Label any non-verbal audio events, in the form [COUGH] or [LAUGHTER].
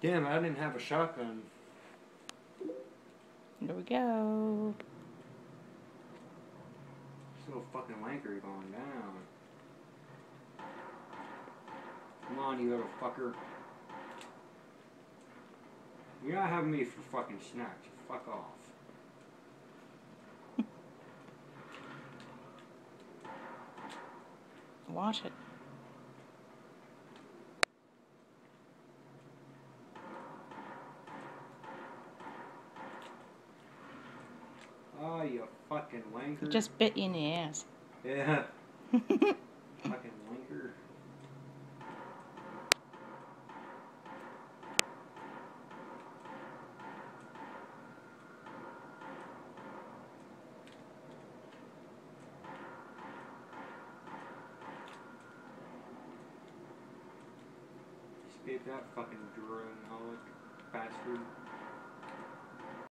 Damn, I didn't have a shotgun. There we go. This little fucking wanker going down. Come on, you little fucker. You're not having me for fucking snacks. Fuck off. [LAUGHS] Watch it. Oh, you fucking wanker. Just bit you in the ass. Yeah. [LAUGHS] fucking wanker. Escape that fucking drone bastard.